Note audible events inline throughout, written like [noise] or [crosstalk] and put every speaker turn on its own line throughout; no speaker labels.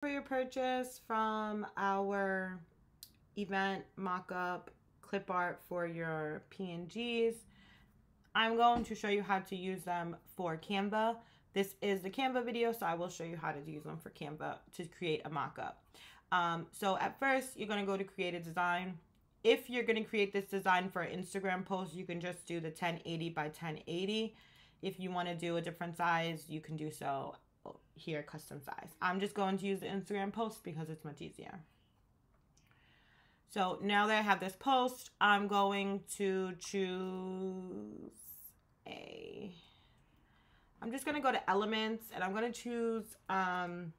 for your purchase from our event mock-up clip art for your PNGs. I'm going to show you how to use them for Canva. This is the Canva video, so I will show you how to use them for Canva to create a mock-up. Um, so at first, you're going to go to create a design. If you're going to create this design for an Instagram post, you can just do the 1080 by 1080. If you want to do a different size, you can do so here, custom size. I'm just going to use the Instagram post because it's much easier. So now that I have this post, I'm going to choose a, I'm just going to go to elements and I'm going to choose um,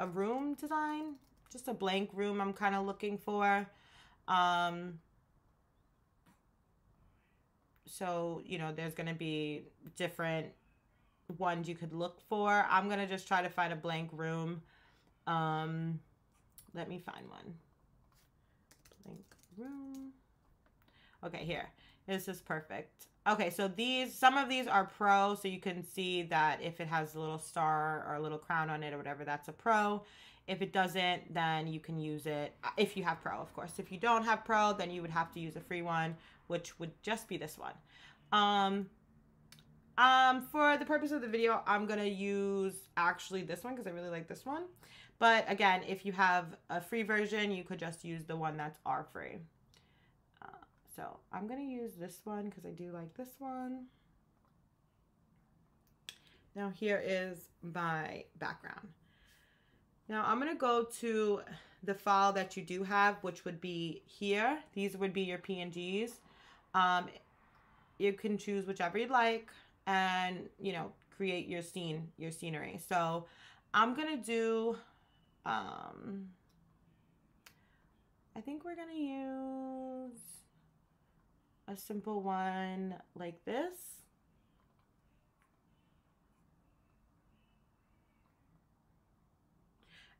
a room design, just a blank room I'm kind of looking for. Um, so, you know, there's going to be different ones you could look for. I'm going to just try to find a blank room. Um, let me find one think room. Okay, here. This is perfect. Okay, so these, some of these are pro, so you can see that if it has a little star or a little crown on it or whatever, that's a pro. If it doesn't, then you can use it, uh, if you have pro, of course. If you don't have pro, then you would have to use a free one, which would just be this one. Um, um, for the purpose of the video, I'm going to use actually this one because I really like this one. But again, if you have a free version, you could just use the one that's R free. Uh, so I'm going to use this one because I do like this one. Now here is my background. Now I'm going to go to the file that you do have, which would be here. These would be your PNGs. Um, you can choose whichever you'd like and, you know, create your scene, your scenery. So I'm to do um, I think we're to use a simple one like this.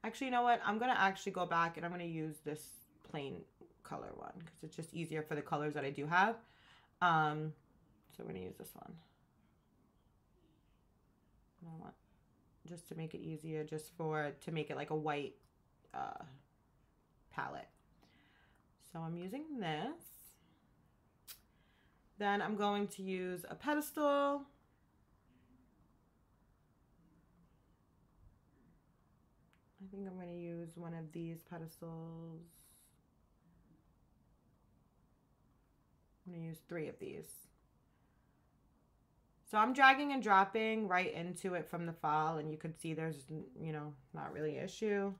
Actually, you know what? I'm to actually go back and I'm to use this plain color one because it's just easier for the colors that I do have. Um, so we're to use this one. I want just to make it easier, just for, to make it like a white uh, palette. So I'm using this. Then I'm going to use a pedestal. I think I'm going to use one of these pedestals. I'm going to use three of these. So I'm dragging and dropping right into it from the file and you can see there's, you know, not really an issue.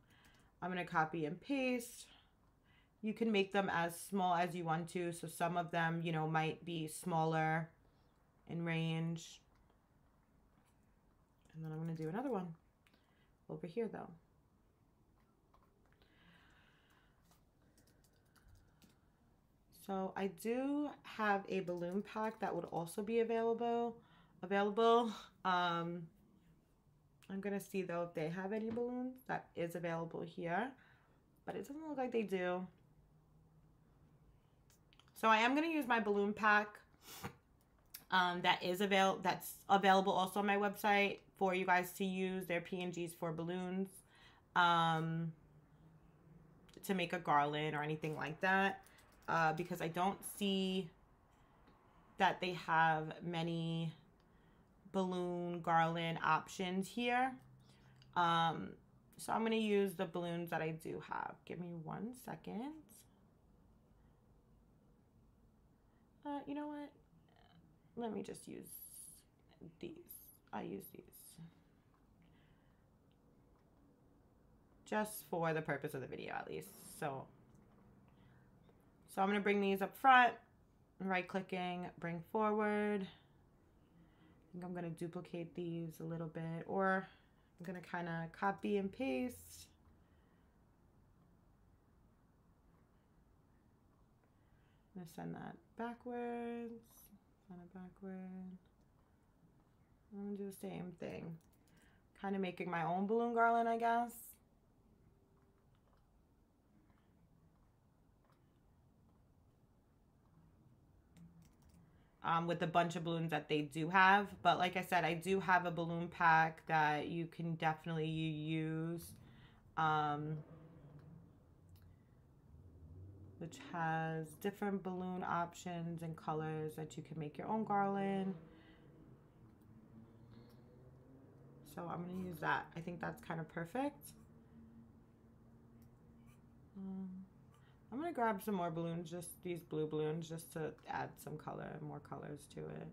I'm going to copy and paste. You can make them as small as you want to. So some of them, you know, might be smaller in range. And then I'm going to do another one over here though. So I do have a balloon pack that would also be available available. Um, I'm to see though if they have any balloons that is available here, but it doesn't look like they do. So I am to use my balloon pack um, that is avail that's available also on my website for you guys to use their PNGs for balloons um, to make a garland or anything like that uh, because I don't see that they have many balloon garland options here. Um, so I'm going to use the balloons that I do have. Give me one second. Uh, you know what? Let me just use these. I use these. Just for the purpose of the video at least. So, so I'm going to bring these up front. Right clicking, bring forward think I'm going to duplicate these a little bit or I'm going to kind of copy and paste. I'm going to send that backwards, send it backward. I'm going to do the same thing. Kind of making my own balloon garland, I guess. Um, with a bunch of balloons that they do have. But like I said, I do have a balloon pack that you can definitely use um, which has different balloon options and colors that you can make your own garland. So I'm going to use that. I think that's kind of perfect. Um, I'm to grab some more balloons, just these blue balloons, just to add some color, more colors to it.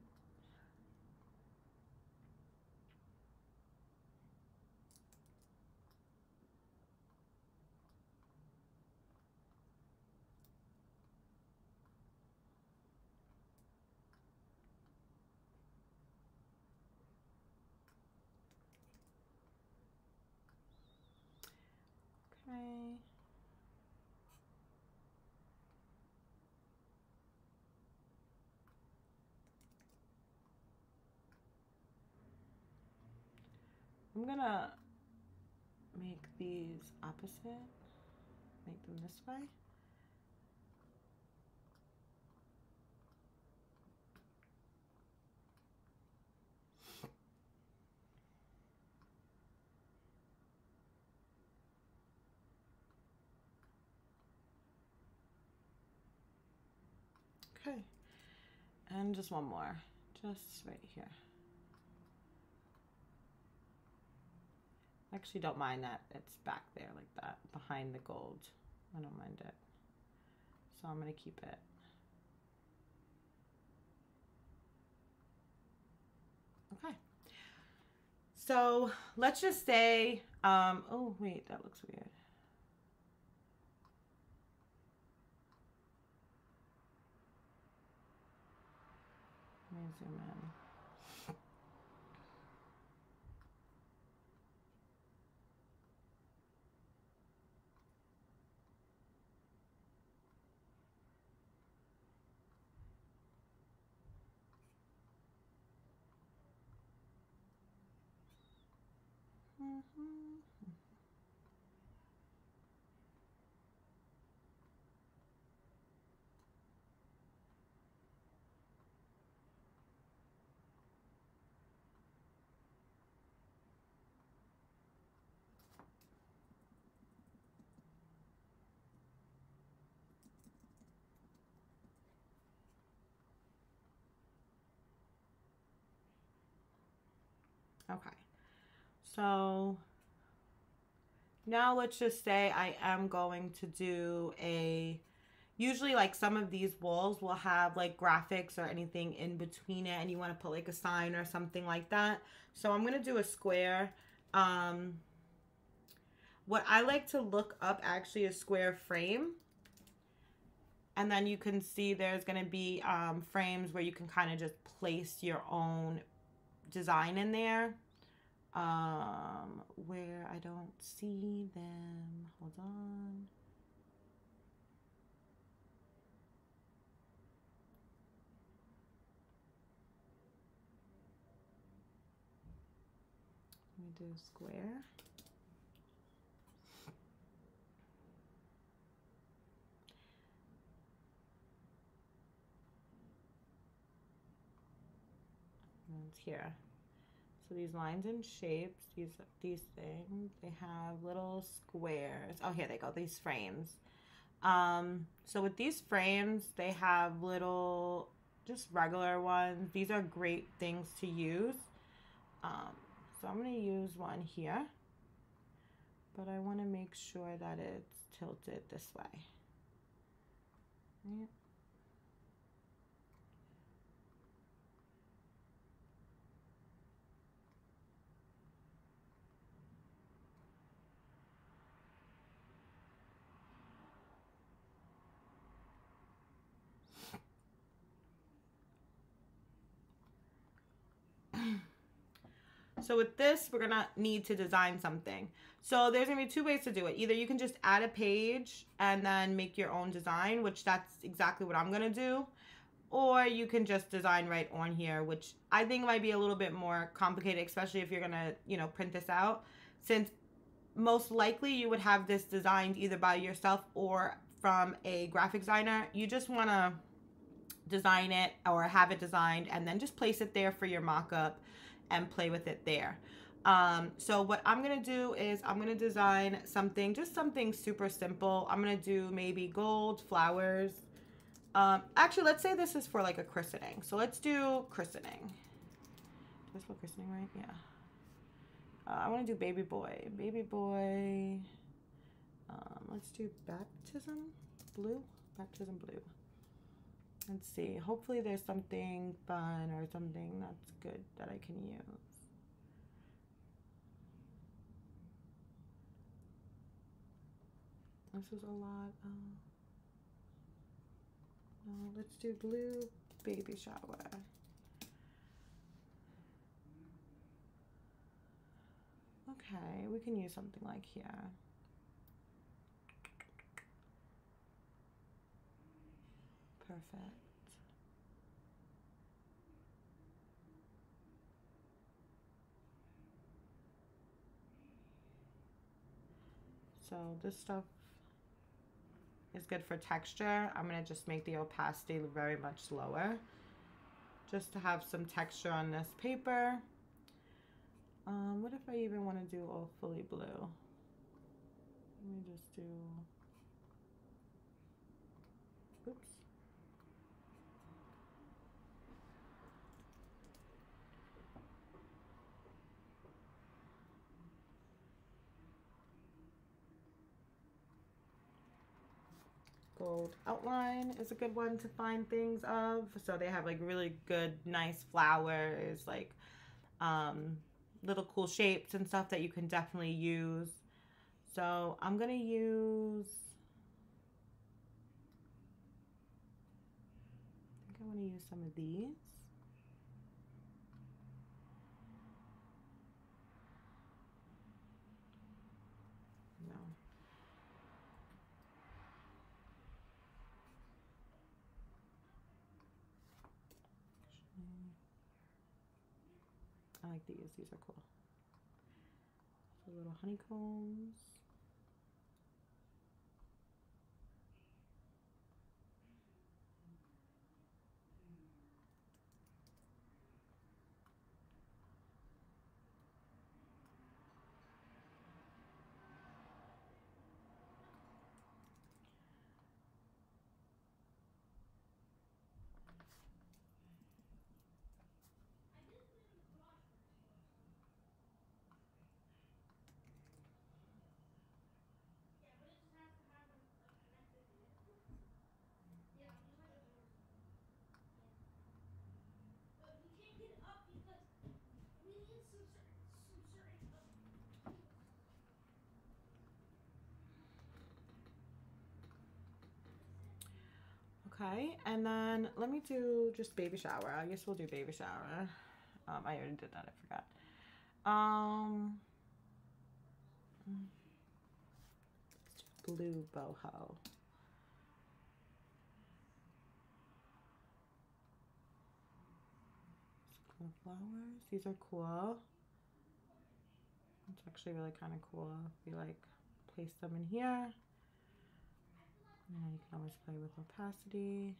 Okay. I'm gonna make these opposite, make them this way. Okay, and just one more, just right here. Actually don't mind that it's back there like that, behind the gold. I don't mind it. So I'm gonna keep it. Okay. So let's just say, um, oh wait, that looks weird. Let me zoom in. Okay. So now let's just say I am going to do a usually like some of these walls will have like graphics or anything in between it and you want to put like a sign or something like that. So I'm going to do a square. Um what I like to look up actually is square frame. And then you can see there's going to be um, frames where you can kind of just place your own design in there. Um where I don't see them. Hold on. Let me do square. It's here so these lines and shapes, these these things, they have little squares. Oh, here they go. These frames. Um, so with these frames, they have little, just regular ones. These are great things to use. Um, so I'm gonna use one here, but I want to make sure that it's tilted this way. Right. So with this, we're gonna need to design something. So there's gonna be two ways to do it. Either you can just add a page and then make your own design, which that's exactly what I'm gonna do. Or you can just design right on here, which I think might be a little bit more complicated, especially if you're gonna, you know, print this out. Since most likely you would have this designed either by yourself or from a graphic designer. You just wanna design it or have it designed and then just place it there for your mock-up and play with it there. Um, so what I'm gonna do is I'm gonna design something, just something super simple. I'm gonna do maybe gold flowers. Um, actually, let's say this is for like a christening. So let's do christening. Is this christening, right? Yeah. Uh, I want to do baby boy. Baby boy. Um, let's do baptism blue. Baptism blue. Let's see. Hopefully there's something fun or something that's good that I can use. This is a lot. Let's do blue baby shower. Okay, we can use something like here. Perfect. So this stuff is good for texture. I'm going to just make the opacity very much lower just to have some texture on this paper. Um, what if I even want to do all fully blue? Let me just do, oops. Outline is a good one to find things of. So they have like really good, nice flowers, like um, little cool shapes and stuff that you can definitely use. So I'm going to use, I think I want to use some of these. I like these. These are cool. Little honeycombs. Okay, and then let me do just baby shower. I guess we'll do baby shower. Um, I already did that, I forgot. Um, blue boho. Flowers, these are cool. It's actually really kind of cool you like place them in here. And you can always play with opacity.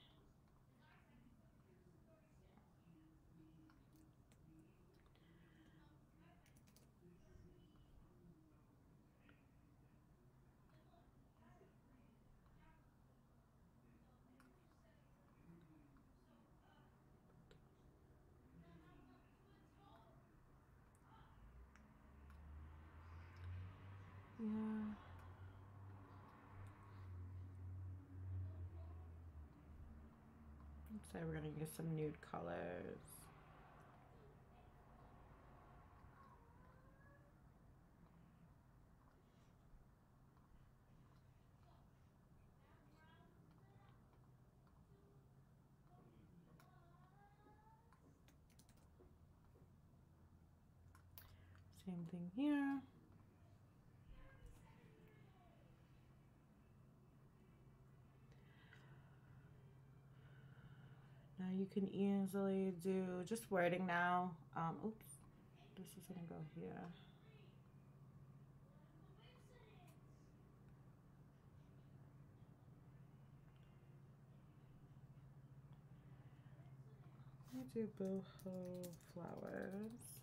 So we're going to use some nude colors. Same thing here. You can easily do just wording now. Um, oops, this is gonna go here. Me do boho flowers.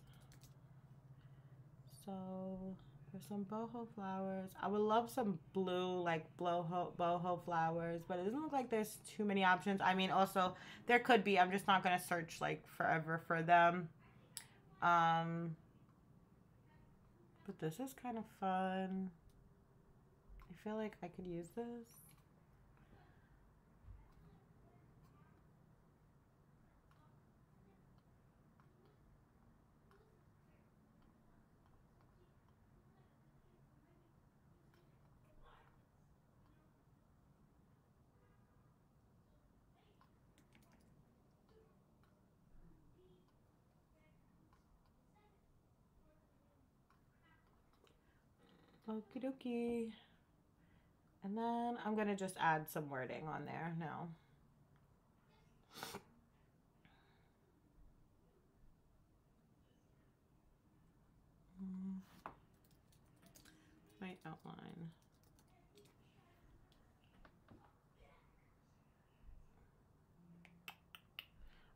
So some boho flowers. I would love some blue like boho boho flowers, but it doesn't look like there's too many options. I mean, also there could be. I'm just not gonna search like forever for them. Um, but this is kind of fun. I feel like I could use this. Okie dokie. And then I'm going to just add some wording on there now. My outline.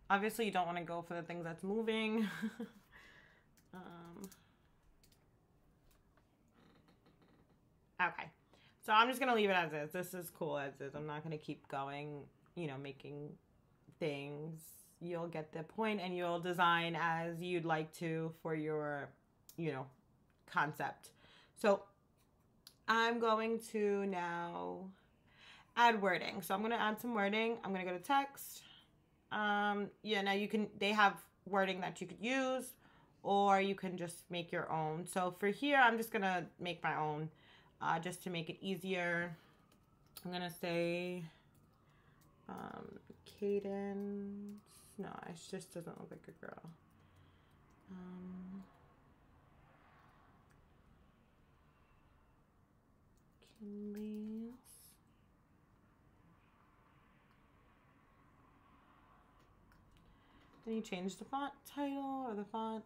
Obviously, you don't want to go for the things that's moving. [laughs] um, Okay. So I'm just going to leave it as is. This is cool as is. I'm not going to keep going, you know, making things. You'll get the point and you'll design as you'd like to for your, you know, concept. So I'm going to now add wording. So I'm going to add some wording. I'm going to go to text. Um, yeah, now you can, they have wording that you could use or you can just make your own. So for here, I'm just going to make my own uh, just to make it easier. I'm going to say um, Cadence. No, it just doesn't look like a girl. Um, Kinley's. You change the font title or the font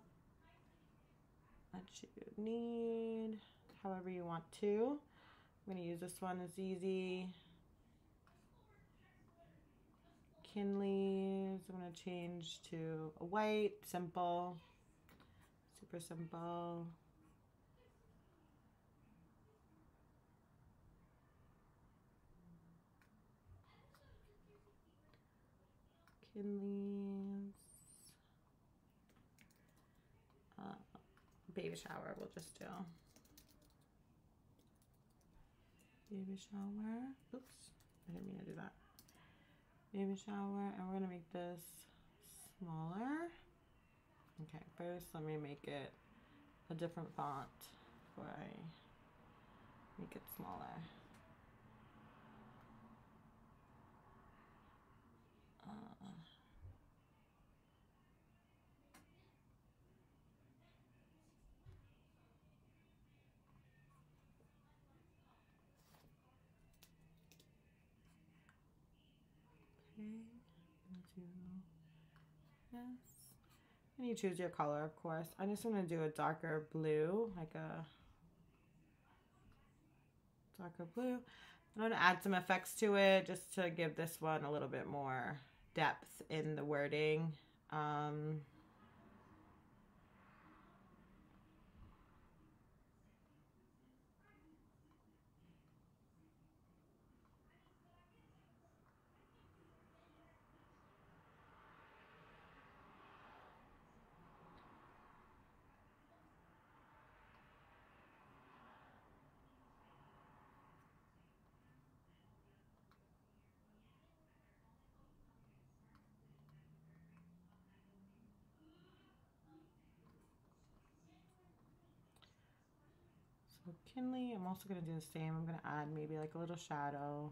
that you need however you want to. I'm going to use this one easy. Kinley's, I'm going to change to a white, simple, super simple. Kinley's. Uh, baby shower we'll just do. Baby shower. Oops, I didn't mean to do that. Baby shower, and we're gonna make this smaller. Okay, first let me make it a different font before I make it smaller. Okay, do this. And you choose your color, of course. I'm just to do a darker blue, like a darker blue. I'm to add some effects to it just to give this one a little bit more depth in the wording. Um, So Kinley, I'm also going to do the same. I'm going to add maybe like a little shadow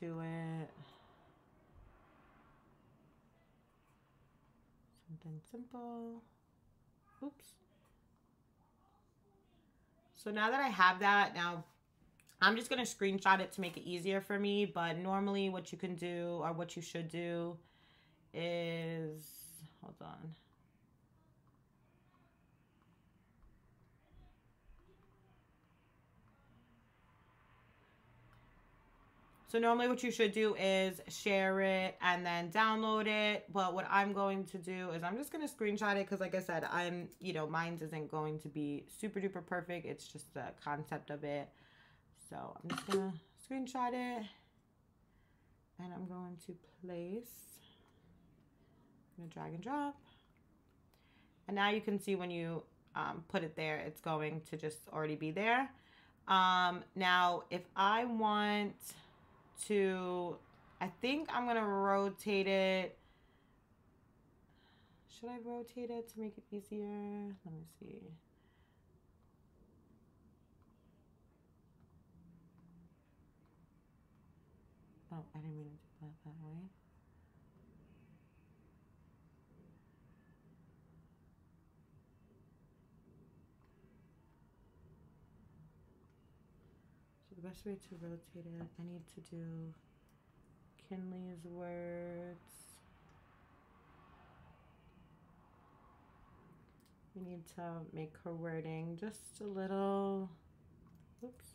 to it. Something simple. Oops. So now that I have that, now I'm just going to screenshot it to make it easier for me. But normally what you can do or what you should do is, hold on. So normally what you should do is share it and then download it. But what I'm going to do is I'm just going to screenshot it because like I said, I'm, you know, mine's isn't going to be super duper perfect. It's just the concept of it. So I'm just going to screenshot it and I'm going to place, I'm going to drag and drop. And now you can see when you um, put it there, it's going to just already be there. Um, now, if I want to, I think I'm going to rotate it. Should I rotate it to make it easier? Let me see. Oh, I didn't mean to do that that way. So best way to rotate it, I need to do Kinley's words. We need to make her wording just a little, oops.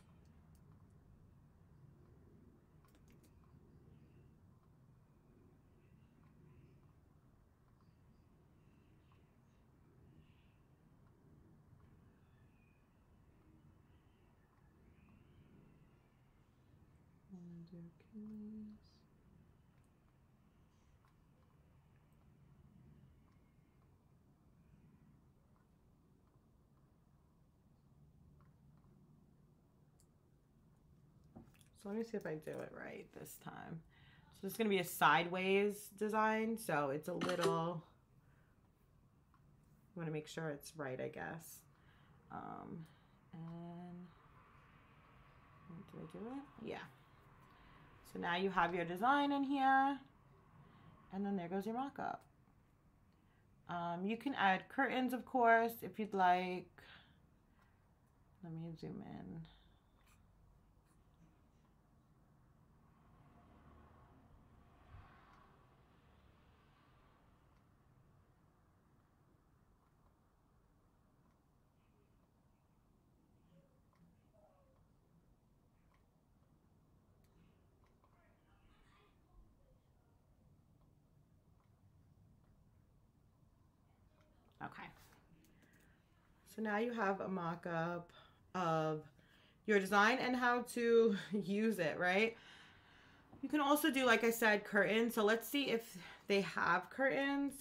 Do Achilles. So let me see if I do it right this time. So it's going to be a sideways design. So it's a little, I want to make sure it's right, I guess. Um, and did I do it? Yeah. So now you have your design in here. And then there goes your mock-up. Um, you can add curtains, of course, if you'd like. Let me zoom in. Okay. So now you have a mock-up of your design and how to [laughs] use it, right? You can also do, like I said, curtains. So let's see if they have curtains.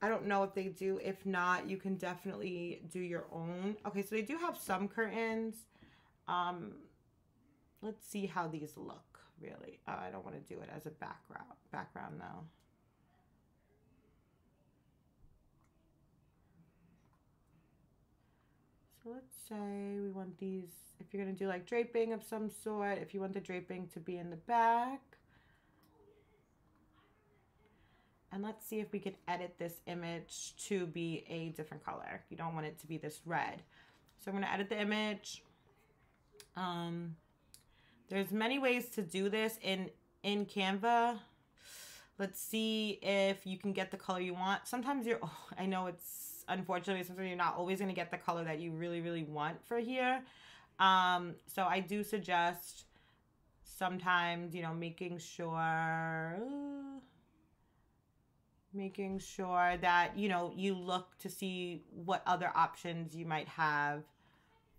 I don't know if they do. If not, you can definitely do your own. Okay, so they do have some curtains. Um, let's see how these look, really. Uh, I don't want to do it as a background, background though. So let's say we want these, if you're going to do like draping of some sort, if you want the draping to be in the back. And let's see if we can edit this image to be a different color. You don't want it to be this red. So I'm going to edit the image. Um, there's many ways to do this in, in Canva. Let's see if you can get the color you want. Sometimes you're, oh, [laughs] I know it's unfortunately you're not always going to get the color that you really really want for here. Um so i do suggest sometimes you know making sure making sure that you know you look to see what other options you might have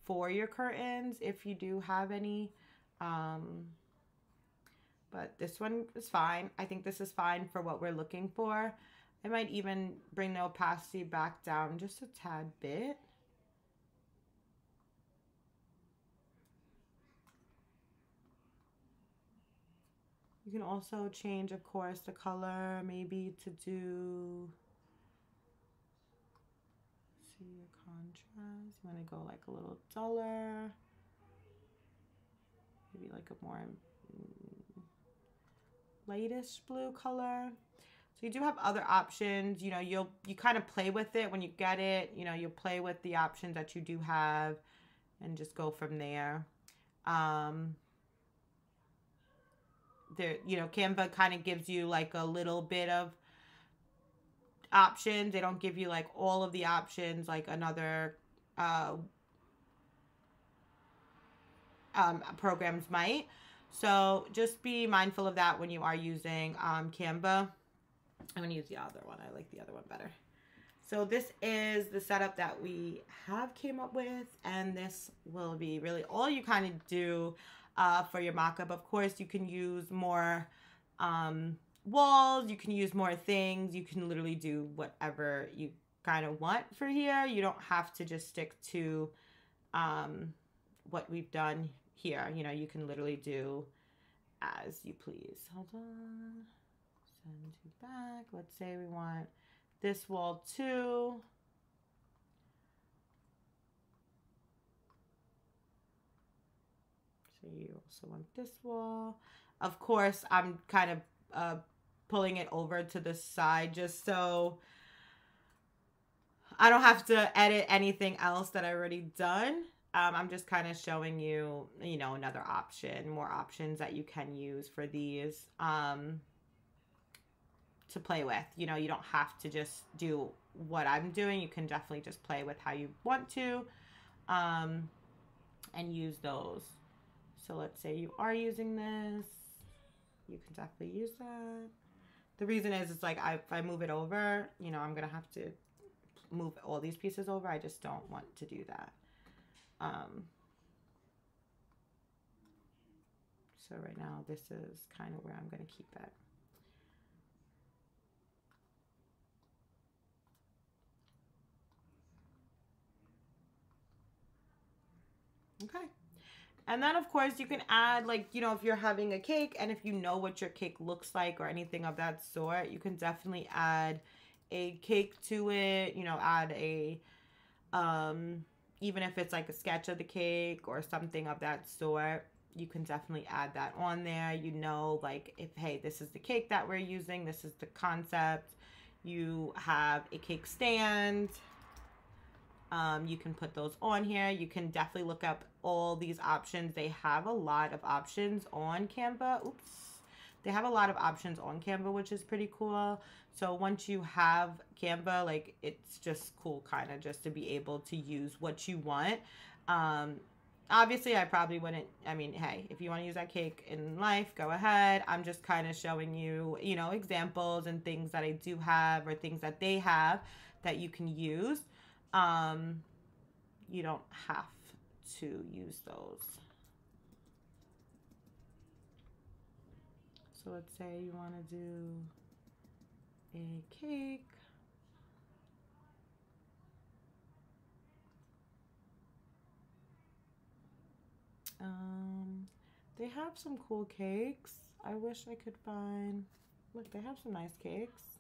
for your curtains if you do have any. Um but this one is fine. I think this is fine for what we're looking for I might even bring the opacity back down just a tad bit. You can also change, of course, the color, maybe to do, see your contrast. You want to go like a little duller, maybe like a more mm, lightish blue color. You do have other options. You know, you'll you kind of play with it when you get it. You know, you'll play with the options that you do have and just go from there. Um, there, you know, Canva kind of gives you like a little bit of options. They don't give you like all of the options like another uh, um, programs might. So just be mindful of that when you are using um, Canva. I'm going to use the other one. I like the other one better. So this is the setup that we have came up with and this will be really all you kind of do uh, for your mock-up. Of course, you can use more um, walls, you can use more things, you can literally do whatever you kind of want for here. You don't have to just stick to um, what we've done here. You know, you can literally do as you please. Hold on. Send back. Let's say we want this wall too. So you also want this wall. Of course, I'm kind of uh, pulling it over to the side just so I don't have to edit anything else that I already done. Um, I'm just kind of showing you, you know, another option, more options that you can use for these um, to play with. You know, you don't have to just do what I'm doing. You can definitely just play with how you want to um, and use those. So let's say you are using this, you can definitely use that. The reason is, it's like I, if I move it over, you know, I'm going to have to move all these pieces over. I just don't want to do that. Um, so right now, this is kind of where I'm going to keep it. Okay. And then, of course, you can add, like, you know, if you're having a cake and if you know what your cake looks like or anything of that sort, you can definitely add a cake to it, you know, add a, um, even if it's like a sketch of the cake or something of that sort, you can definitely add that on there. You know, like, if, hey, this is the cake that we're using, this is the concept. You have a cake stand, um, you can put those on here. You can definitely look up all these options. They have a lot of options on Canva. Oops. They have a lot of options on Canva, which is pretty cool. So once you have Canva, like it's just cool kind of just to be able to use what you want. Um, obviously I probably wouldn't, I mean, hey, if you want to use that cake in life, go ahead. I'm just kind of showing you, you know, examples and things that I do have or things that they have that you can use um, you don't have to use those. So let's say you want to do a cake. Um, they have some cool cakes. I wish I could find, look, they have some nice cakes.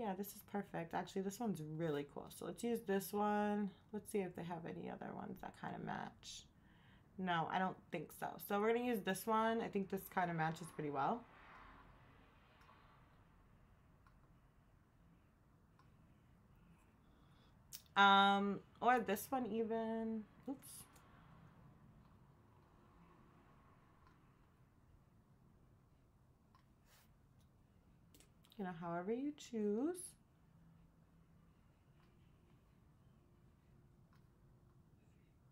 Yeah, this is perfect. Actually, this one's really cool. So let's use this one. Let's see if they have any other ones that kind of match. No, I don't think so. So we're going to use this one. I think this kind of matches pretty well. Um, or this one even. Oops. You know, however you choose.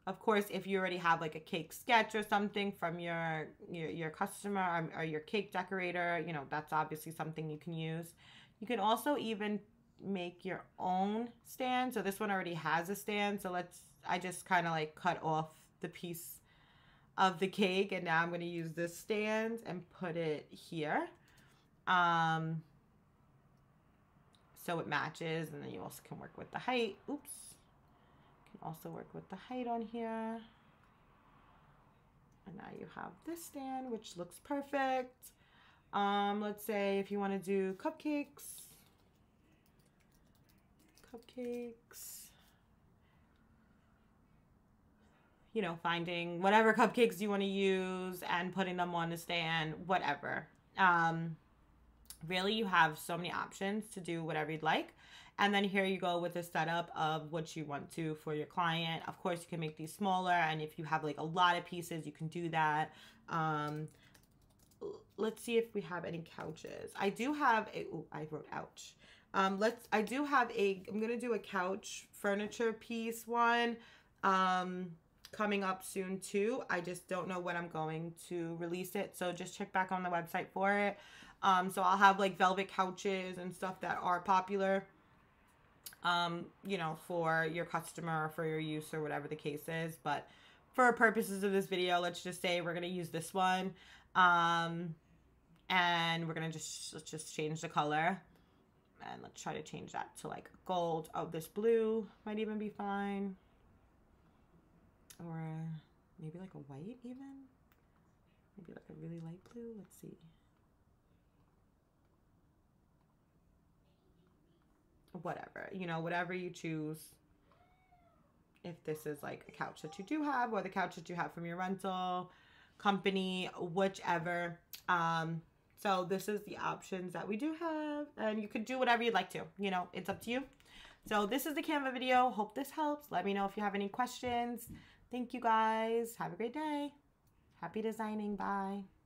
Of course, if you already have like a cake sketch or something from your your, your customer or, or your cake decorator, you know, that's obviously something you can use. You can also even make your own stand. So this one already has a stand. So let's, I just kind of like cut off the piece of the cake and now I'm going to use this stand and put it here. Um, so it matches and then you also can work with the height. Oops. Can also work with the height on here. And now you have this stand, which looks perfect. Um, let's say if you want to do cupcakes, cupcakes, you know, finding whatever cupcakes you want to use and putting them on the stand, whatever. Um, really you have so many options to do whatever you'd like and then here you go with the setup of what you want to for your client of course you can make these smaller and if you have like a lot of pieces you can do that um let's see if we have any couches i do have a oh i wrote ouch um let's i do have a i'm gonna do a couch furniture piece one um coming up soon too. I just don't know when I'm going to release it. So just check back on the website for it. Um, so I'll have like velvet couches and stuff that are popular, um, you know, for your customer or for your use or whatever the case is. But for purposes of this video, let's just say we're going to use this one. Um, and we're going to just, let's just change the color. And let's try to change that to like gold. Oh, this blue might even be fine. Or maybe like a white even. Maybe like a really light blue. Let's see. Whatever, you know, whatever you choose. If this is like a couch that you do have or the couch that you have from your rental company, whichever. Um, so this is the options that we do have and you could do whatever you'd like to, you know, it's up to you. So this is the Canva video. Hope this helps. Let me know if you have any questions. Thank you guys. Have a great day. Happy designing. Bye.